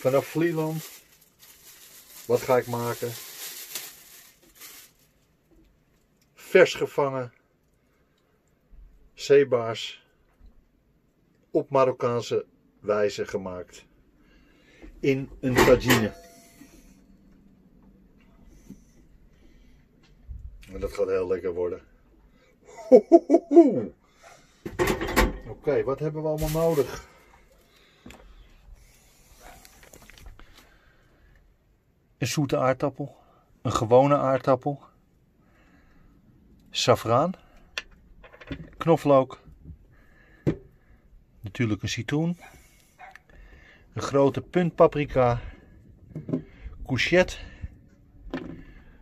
Vanaf Vlieland. Wat ga ik maken? Vers gevangen. Zeebaars. Op Marokkaanse wijze gemaakt. In een tagine. En dat gaat heel lekker worden. Oké, wat hebben we allemaal nodig? Een zoete aardappel, een gewone aardappel, saffraan, knoflook, natuurlijk een citroen, een grote puntpaprika, courgette,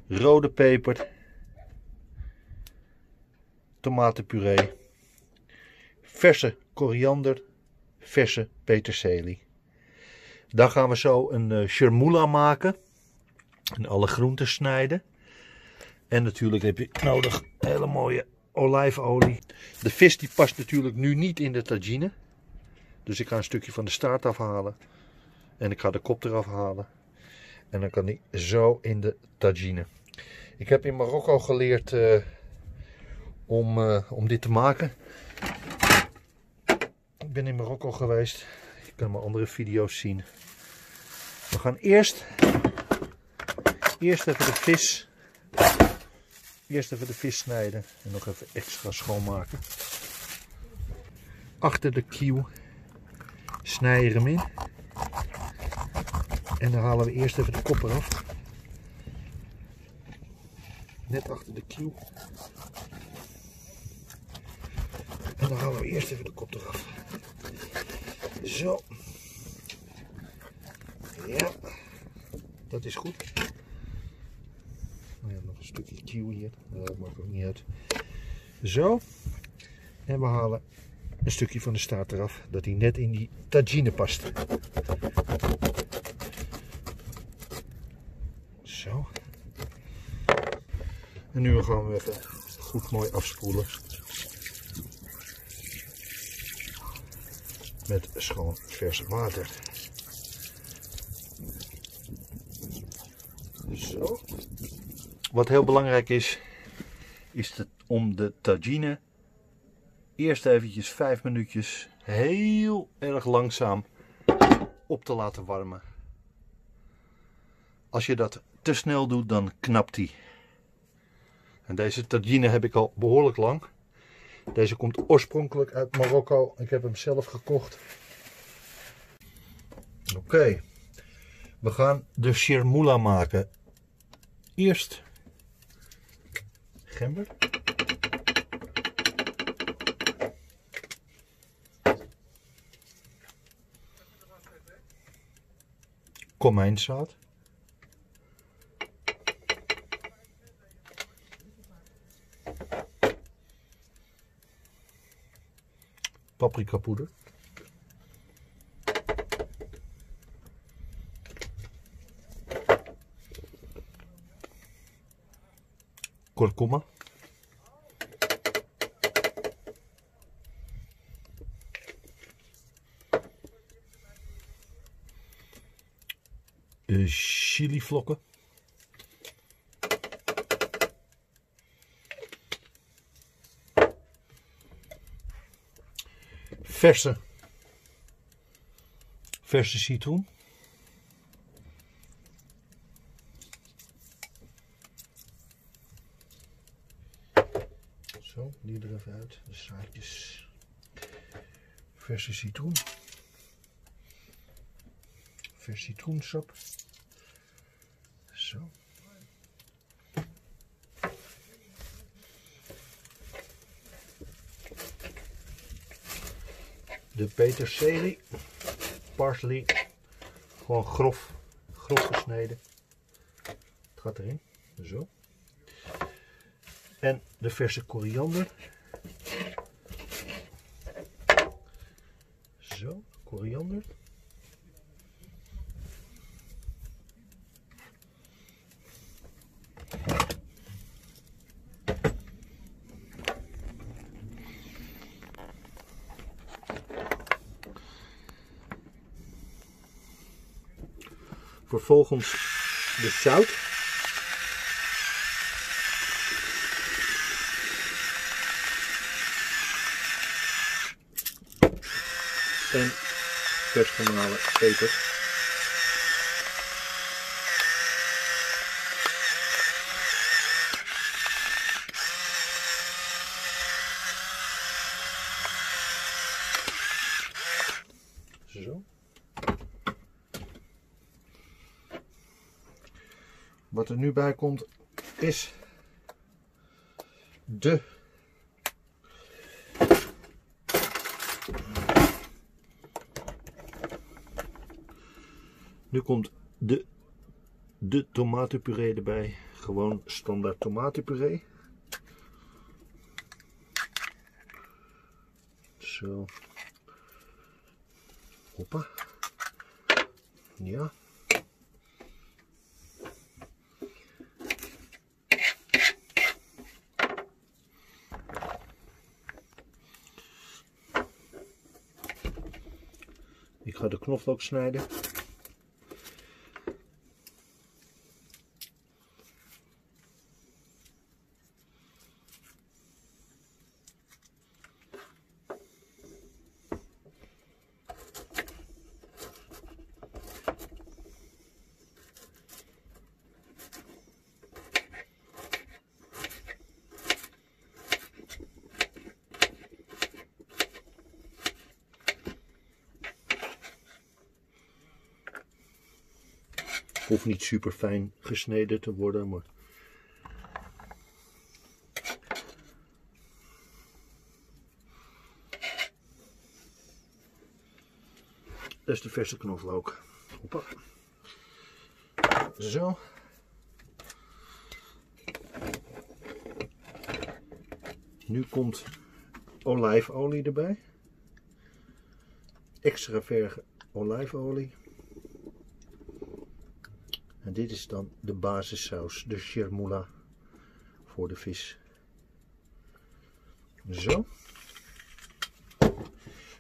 rode peper, tomatenpuree, verse koriander, verse peterselie. Dan gaan we zo een uh, maken. En alle groenten snijden. En natuurlijk heb je nodig hele mooie olijfolie. De vis die past natuurlijk nu niet in de tagine. Dus ik ga een stukje van de staart afhalen. En ik ga de kop eraf halen. En dan kan die zo in de tagine. Ik heb in Marokko geleerd uh, om, uh, om dit te maken. Ik ben in Marokko geweest. Je kan mijn andere video's zien. We gaan eerst, eerst even de vis, eerst even de vis snijden en nog even extra schoonmaken. Achter de kieuw snij je hem in. En dan halen we eerst even de kop eraf. Net achter de kieuw. En dan halen we eerst even de kop eraf. Zo. Ja, dat is goed. Oh ja, nog een stukje kieuw hier. Dat maakt ook niet uit. Zo. En we halen een stukje van de staart eraf, dat hij net in die tagine past. Zo. En nu gaan we even goed mooi afspoelen. Met schoon vers water. Zo. Wat heel belangrijk is, is het om de tagine eerst eventjes 5 minuutjes heel erg langzaam op te laten warmen. Als je dat te snel doet, dan knapt hij. En deze tagine heb ik al behoorlijk lang. Deze komt oorspronkelijk uit Marokko. Ik heb hem zelf gekocht. Oké. We gaan de shirmoula maken. Eerst gember. Komijnzaad. Paprikapoeder. Kurkuma. Uh, chilivlokken. Verse, verse citroen. Zo, die er even uit. Zaadjes. Verse citroen. Vers citroensap. Zo. De peterselie. Parsley. Gewoon grof, grof gesneden. Het gaat erin. Zo. En de verse koriander. Zo, Vervolgens de zout. En vers gemalen peper. Zo. Wat er nu bij komt is de Nu komt de, de tomatenpuree erbij. Gewoon standaard tomatenpuree. Zo. Hoppa. Ja. Ik ga de knoflook snijden. Hoeft niet super fijn gesneden te worden, maar. Dat is de verse knoflook. Hoppa. Zo. Nu komt olijfolie erbij. Extra verge olijfolie. En dit is dan de basissaus, de chermoula voor de vis. Zo.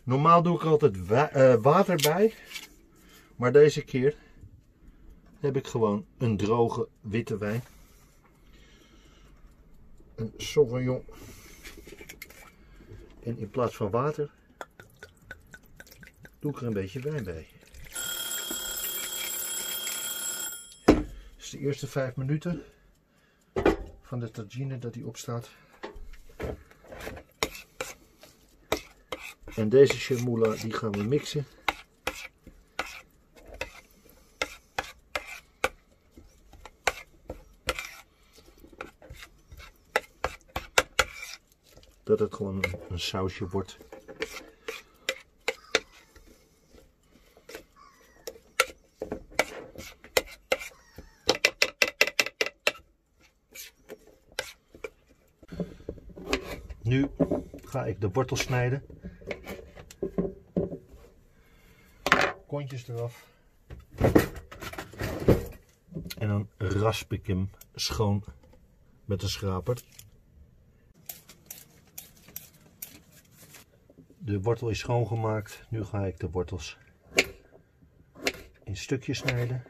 Normaal doe ik altijd uh, water bij. Maar deze keer heb ik gewoon een droge witte wijn. Een Sauvignon. En in plaats van water doe ik er een beetje wijn bij. Dus de eerste vijf minuten van de tagine dat die opstaat. En deze chermoula die gaan we mixen. Dat het gewoon een sausje wordt. Nu ga ik de wortel snijden. Kontjes eraf. En dan rasp ik hem schoon met een schraper. De wortel is schoongemaakt. Nu ga ik de wortels in stukjes snijden.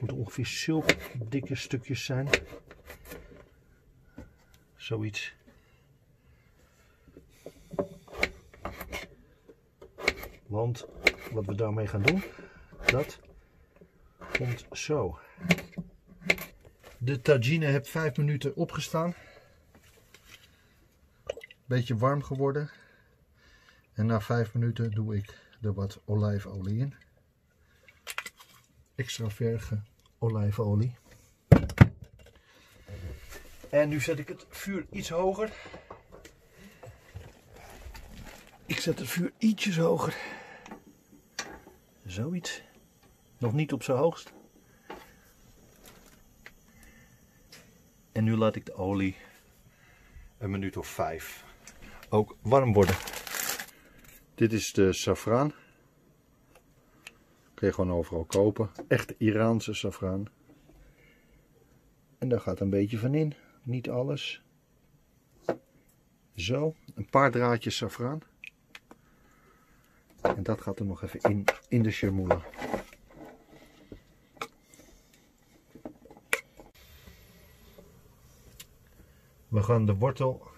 Het ongeveer zulke dikke stukjes zijn. Zoiets. Want wat we daarmee gaan doen, dat komt zo. De tagine heeft 5 minuten opgestaan. Beetje warm geworden. En na 5 minuten doe ik er wat olijfolie in. Extra verge olijfolie. En nu zet ik het vuur iets hoger. Ik zet het vuur ietsjes hoger. Zoiets. Nog niet op zijn hoogst. En nu laat ik de olie een minuut of vijf ook warm worden. Dit is de safraan. Kun je gewoon overal kopen. Echt Iraanse safraan. En daar gaat een beetje van in. Niet alles. Zo, een paar draadjes safraan. En dat gaat er nog even in, in de schermoele. We gaan de wortel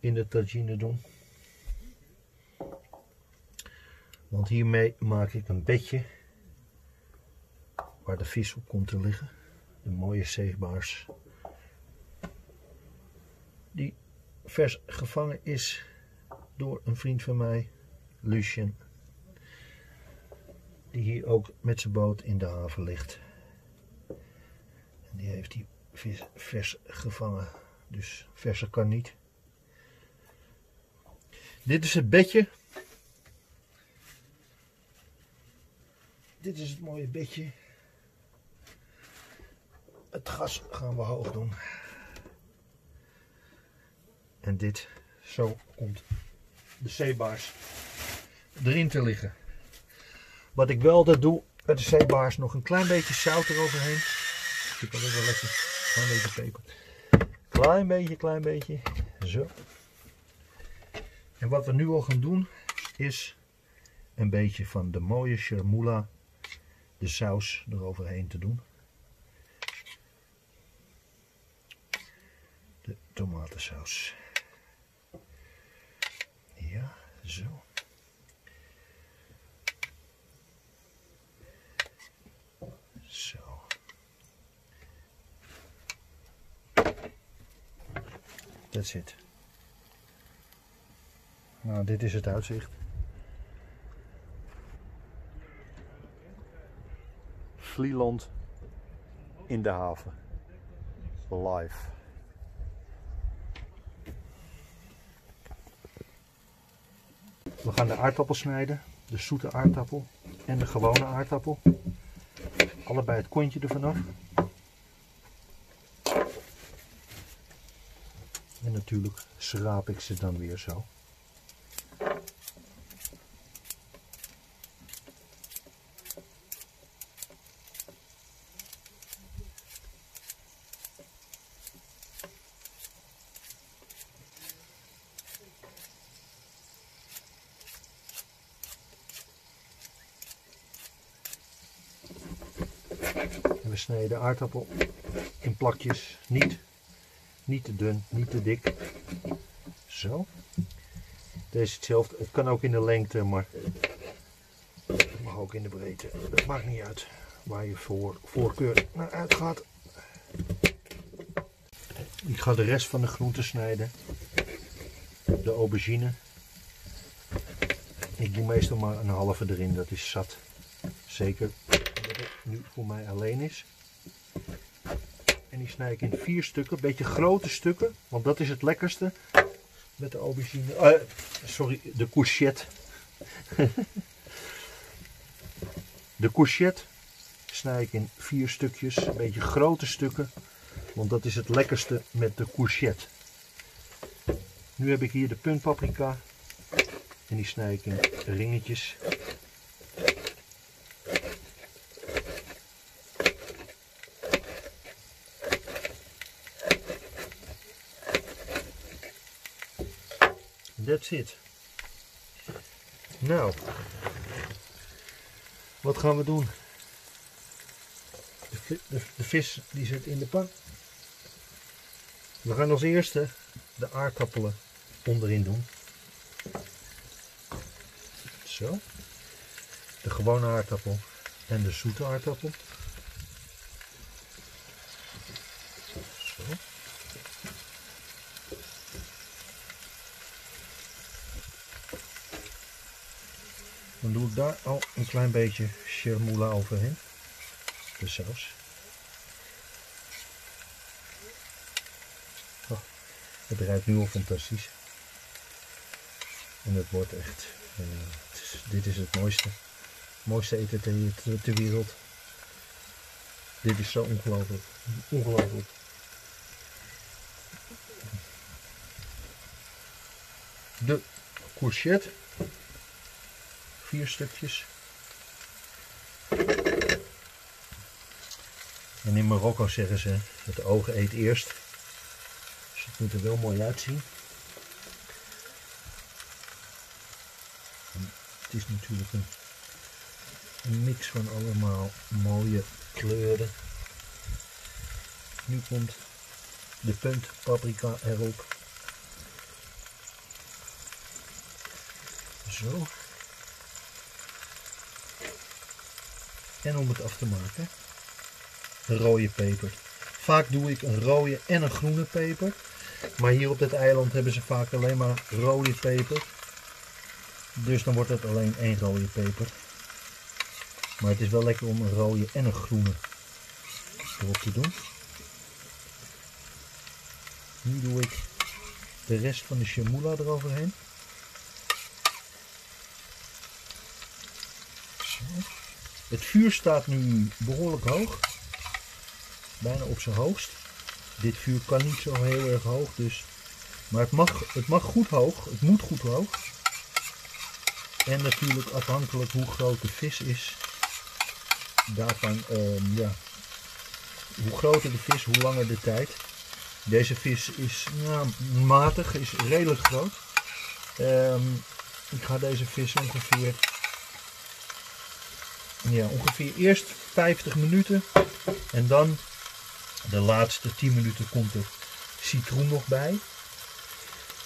in de tagine doen. Want hiermee maak ik een bedje waar de vis op komt te liggen. De mooie zeebaars die vers gevangen is door een vriend van mij Lucien. Die hier ook met zijn boot in de haven ligt. En die heeft die vis vers gevangen. Dus verser kan niet. Dit is het bedje. Dit is het mooie bedje. Het gas gaan we hoog doen. En dit, zo komt de zeebaars erin te liggen. Wat ik wel altijd doe met de zeebaars, nog een klein beetje zout eroverheen. Ik kan wel lekker, een beetje peper. Klein beetje, klein beetje. Zo. En wat we nu al gaan doen, is een beetje van de mooie chermoula, de saus eroverheen te doen. De tomatensaus. Ja. Zo. That's it. Nou, dit is het uitzicht. Vlieland in de haven. Live. We gaan de aardappel snijden. De zoete aardappel en de gewone aardappel. Allebei het kontje ervan af. Natuurlijk schraap ik ze dan weer zo. We snijden de aardappel in plakjes. Niet, niet te dun, niet te dik. Zo. Deze hetzelfde. Het kan ook in de lengte, maar het mag ook in de breedte. Dat maakt niet uit waar je voor, voorkeur naar uitgaat. Ik ga de rest van de groenten snijden. De aubergine. Ik doe meestal maar een halve erin, dat is zat. Zeker dat het nu voor mij alleen is. Die snij ik in vier stukken, beetje grote stukken, want dat is het lekkerste met de aubergine. eh, sorry, de courgette. de courgette snij ik in vier stukjes, een beetje grote stukken, want dat is het lekkerste met de courgette. Nu heb ik hier de puntpaprika en die snij ik in ringetjes. That's it. Nou, wat gaan we doen? De, vi- de, de vis die zit in de pan. We gaan als eerste de aardappelen onderin doen. Zo. De gewone aardappel en de zoete aardappel. Zo. Dan doe ik daar al een klein beetje chermoula overheen. De saus. Oh, het ruikt nu al fantastisch. En het wordt echt, eh, het dit is het mooiste. Mooiste eten ter, ter, ter wereld. Dit is zo ongelooflijk. Ongelooflijk. De courgette. Stukjes. En in Marokko zeggen ze, het oog eet eerst. Dus het moet er wel mooi uitzien. En het is natuurlijk een, een mix van allemaal mooie kleuren. Nu komt de punt paprika erop. Zo. En om het af te maken, rode peper. Vaak doe ik een rode en een groene peper. Maar hier op dit eiland hebben ze vaak alleen maar rode peper. Dus dan wordt het alleen één rode peper. Maar het is wel lekker om een rode en een groene erop te doen. Nu doe ik de rest van de chamula eroverheen. Het vuur staat nu behoorlijk hoog. Bijna op zijn hoogst. Dit vuur kan niet zo heel erg hoog, dus. Maar het mag, het mag goed hoog. Het moet goed hoog. En natuurlijk afhankelijk hoe groot de vis is. Daarvan, ehm, ja. Hoe groter de vis, hoe langer de tijd. Deze vis is nou, matig, is redelijk groot. Ehm, ik ga deze vis ongeveer, ja, ongeveer eerst 50 minuten en dan de laatste 10 minuten komt er citroen nog bij.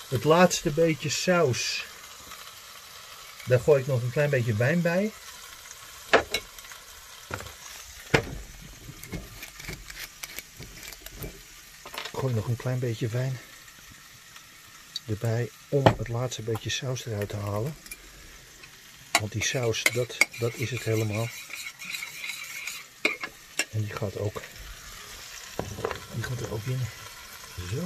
Het laatste beetje saus, daar gooi ik nog een klein beetje wijn bij. gooi nog een klein beetje wijn erbij om het laatste beetje saus eruit te halen. Want die saus, dat, dat is het helemaal. En die gaat ook, die gaat er ook in. Zo.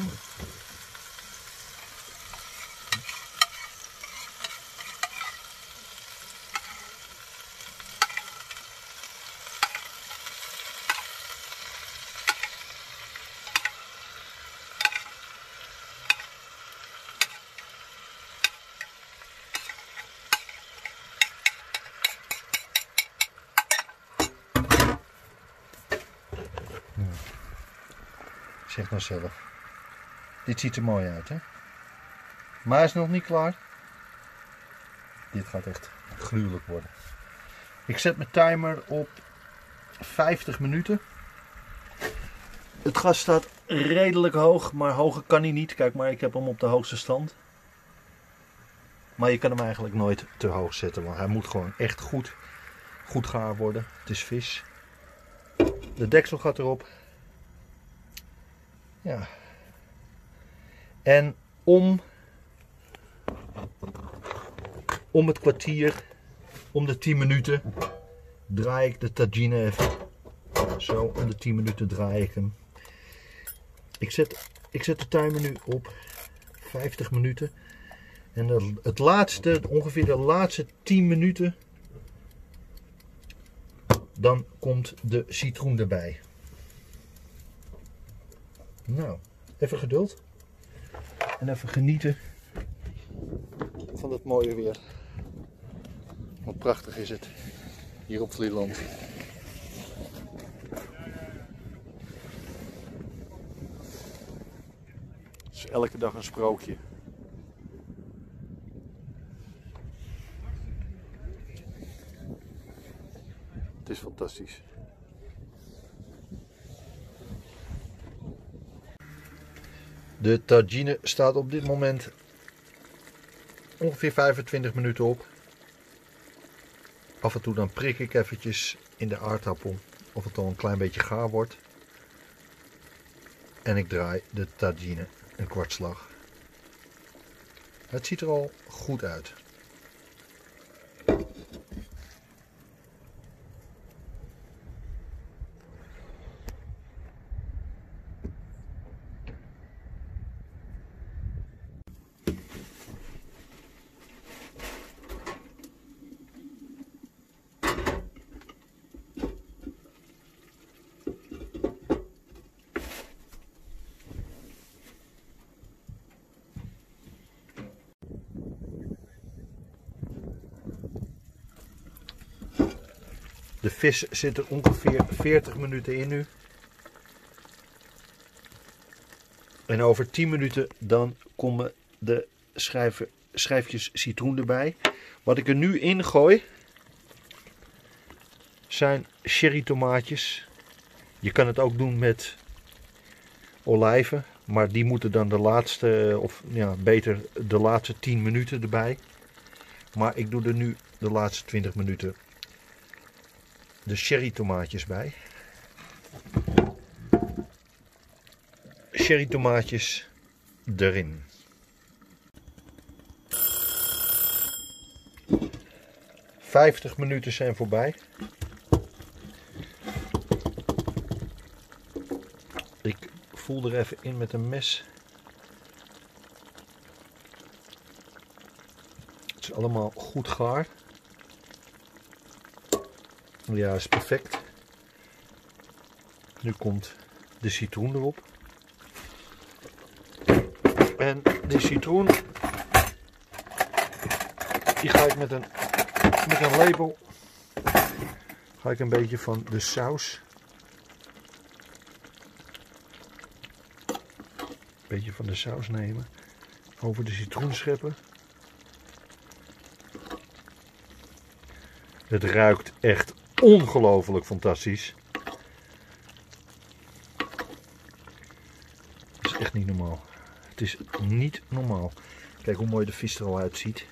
Zeg nou zelf. Dit ziet er mooi uit, hè? Maar is nog niet klaar. Dit gaat echt gruwelijk worden. Ik zet mijn timer op 50 minuten. Het gas staat redelijk hoog, maar hoger kan hij niet. Kijk maar, ik heb hem op de hoogste stand. Maar je kan hem eigenlijk nooit te hoog zetten, want hij moet gewoon echt goed, goed gaar worden. Het is vis. De deksel gaat erop. Ja. En om, om het kwartier, om de 10 minuten, draai ik de tagine even. Zo, om de 10 minuten draai ik hem. Ik zet, ik zet de timer nu op 50 minuten. En het laatste, ongeveer de laatste 10 minuten, dan komt de citroen erbij. Nou, even geduld. En even genieten van het mooie weer. Wat prachtig is het hier op Vlieland. Het is elke dag een sprookje. Het is fantastisch. De tagine staat op dit moment ongeveer 25 minuten op. Af en toe dan prik ik eventjes in de aardappel of het al een klein beetje gaar wordt. En ik draai de tagine een kwartslag. Het ziet er al goed uit. De vis zit er ongeveer 40 minuten in nu. En over 10 minuten dan komen de schijfjes citroen erbij. Wat ik er nu in gooi zijn cherry tomaatjes. Je kan het ook doen met olijven Maar die moeten dan de laatste, of ja, beter de laatste 10 minuten erbij. Maar ik doe er nu de laatste 20 minuten de cherry tomaatjes bij. Cherry tomaatjes erin. Vijftig minuten zijn voorbij. Ik voel er even in met een mes. Het is allemaal goed gaar. Ja, is perfect. Nu komt de citroen erop. En die citroen, die ga ik met een, met een lepel, ga ik een beetje van de saus, een beetje van de saus nemen, over de citroen scheppen. Het ruikt echt ongelooflijk fantastisch. Dat is echt niet normaal. Het is niet normaal. Kijk hoe mooi de vis er al uitziet.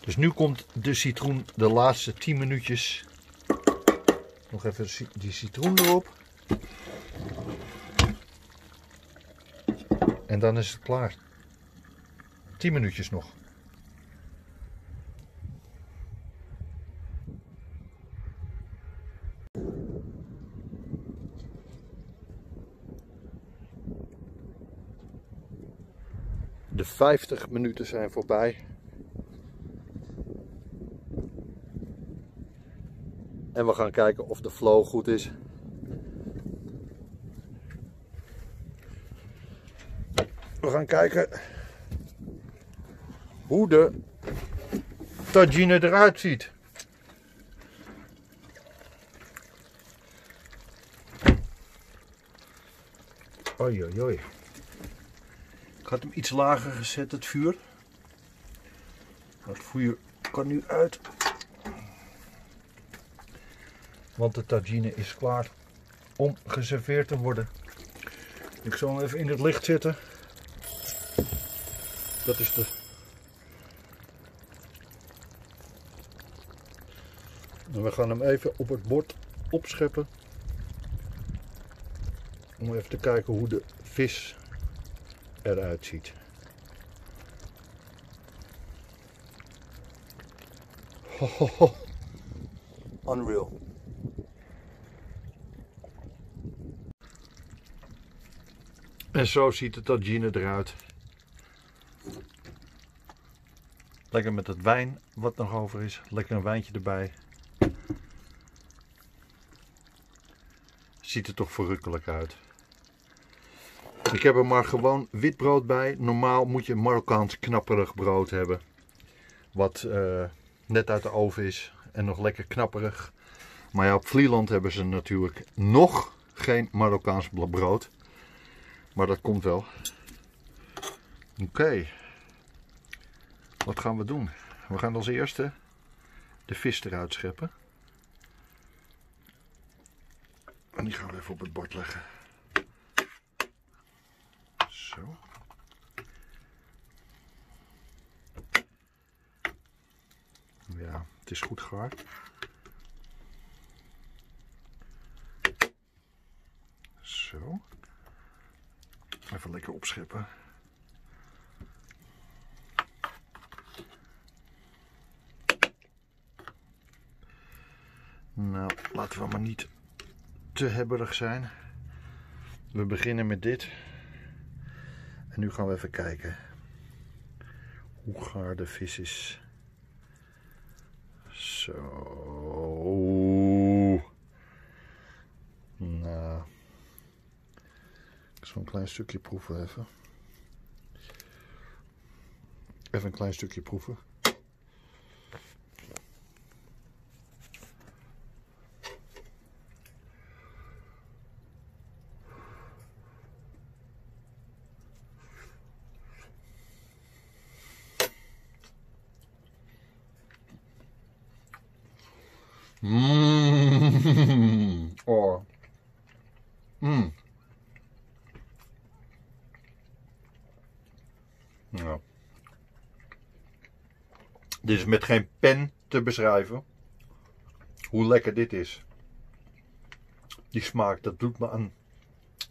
Dus nu komt de citroen de laatste 10 minuutjes. Nog even die citroen erop. En dan is het klaar. 10 minuutjes nog. 50 minuten zijn voorbij. En we gaan kijken of de flow goed is. We gaan kijken hoe de tagine eruit ziet. Oei, oei, oei. Had hem iets lager gezet, het vuur. Het vuur kan nu uit. Want de tagine is klaar om geserveerd te worden. Ik zal hem even in het licht zetten. Dat is de... En we gaan hem even op het bord opscheppen. Om even te kijken hoe de vis eruit ziet. Unreal. En zo ziet het tagine eruit. Lekker met het wijn wat nog over is. Lekker een wijntje erbij. Ziet er toch verrukkelijk uit. Ik heb er maar gewoon wit brood bij. Normaal moet je Marokkaans knapperig brood hebben. Wat uh, net uit de oven is. En nog lekker knapperig. Maar ja, op Vlieland hebben ze natuurlijk nog geen Marokkaans brood. Maar dat komt wel. Oké. Wat gaan we doen? We gaan als eerste de vis eruit scheppen. En die gaan we even op het bord leggen. Zo. Ja, het is goed gaar. Zo. Even lekker opscheppen. Nou, laten we maar niet te hebberig zijn. We beginnen met dit. En nu gaan we even kijken hoe gaar de vis is. Zo. Nou. Ik zal een klein stukje proeven even. Even een klein stukje proeven. Oh, mm. Nou. Dit is met geen pen te beschrijven hoe lekker dit is. Die smaak, dat doet me aan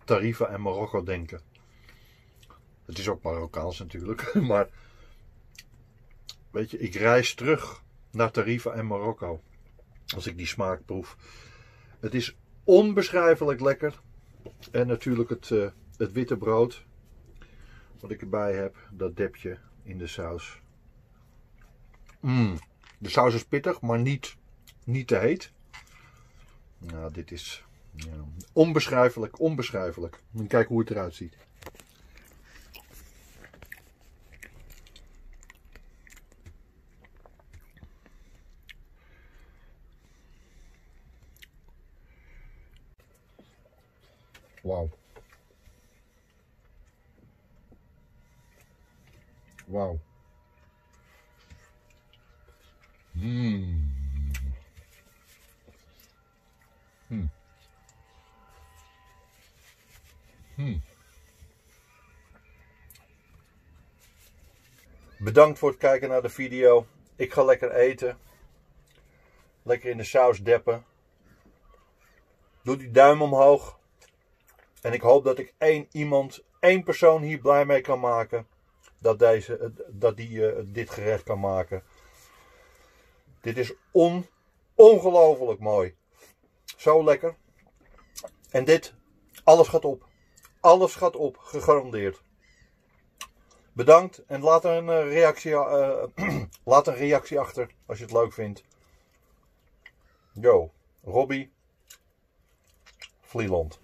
Tarifa en Marokko denken. Het is ook Marokkaans natuurlijk, maar weet je, ik reis terug naar Tarifa en Marokko. Als ik die smaak proef. Het is onbeschrijfelijk lekker. En natuurlijk het, uh, het witte brood. Wat ik erbij heb. Dat depje in de saus. Mm. De saus is pittig, maar niet, niet te heet. Nou, dit is ja, onbeschrijfelijk, onbeschrijfelijk. Kijk hoe het eruit ziet. Wauw. Wauw. Mmm. Hmm. Bedankt voor het kijken naar de video. Ik ga lekker eten. Lekker in de saus deppen. Doe die duim omhoog. En ik hoop dat ik één iemand, één persoon hier blij mee kan maken. Dat, deze, dat die uh, dit gerecht kan maken. Dit is on, ongelooflijk mooi. Zo lekker. En dit, alles gaat op. Alles gaat op, gegarandeerd. Bedankt en laat een eh, reactie, uh, laat een reactie achter als je het leuk vindt. Yo, Robbie Vlieland.